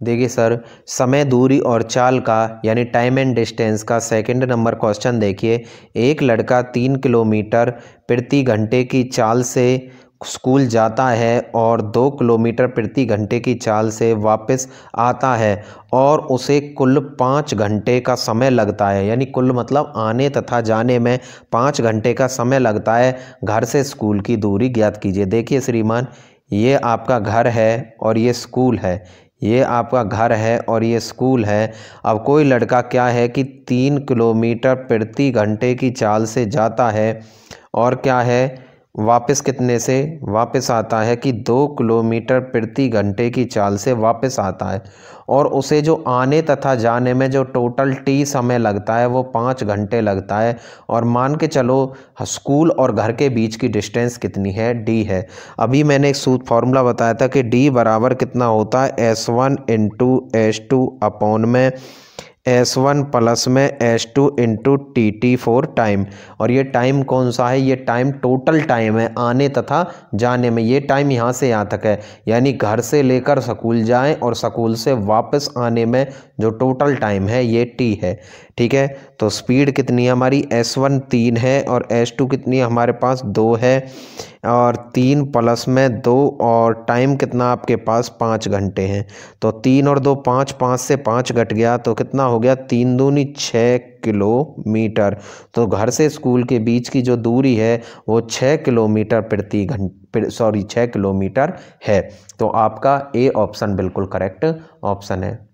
देखिए सर, समय, दूरी और चाल का, यानी टाइम एंड डिस्टेंस का सेकंड नंबर क्वेश्चन देखिए। एक लड़का तीन किलोमीटर प्रति घंटे की चाल से स्कूल जाता है और दो किलोमीटर प्रति घंटे की चाल से वापस आता है और उसे कुल पाँच घंटे का समय लगता है। यानी कुल मतलब आने तथा जाने में पाँच घंटे का समय लगता है। घर से स्कूल की दूरी ज्ञात कीजिए। देखिए श्रीमान, ये आपका घर है और ये स्कूल है। ये आपका घर है और ये स्कूल है। अब कोई लड़का क्या है कि तीन किलोमीटर प्रति घंटे की चाल से जाता है? और क्या है? वापस कितने से? वापस आता है कि दो किलोमीटर प्रति घंटे की चाल से वापस आता है। और उसे जो आने तथा जाने में जो टोटल टी समय लगता है, वो पाँच घंटे लगता है। और मान के चलो, स्कूल और घर के बीच की डिस्टेंस कितनी है? डी है। अभी मैंने एक सूत्र फार्मूला बताया था कि डी बराबर कितना होता है? S one into S two upon में एस वन प्लस में S two into T T four time और ये टाइम कौन सा है? ये टाइम टोटल टाइम है, आने तथा जाने में। ये टाइम यहाँ से यहाँ तक है। यानी घर से लेकर स्कूल जाएँ और स्कूल से वापस आने में जो टोटल टाइम है, ये टी है, ठीक है? तो स्पीड कितनी है हमारी? एस वन तीन है और एस टू कितनी हमारे पास? दो है। और तीन प्लस में दो और टाइम कितना आपके पास? पाँच घंटे हैं। तो तीन और दो पाँच पाँच से पाँच घट गया तो कितना हो गया? तीन दूनी छः किलोमीटर। तो घर से स्कूल के बीच की जो दूरी है, वो छः किलोमीटर प्रति घंटे सॉरी छः किलोमीटर है। तो आपका ए ऑप्शन बिल्कुल करेक्ट ऑप्शन है।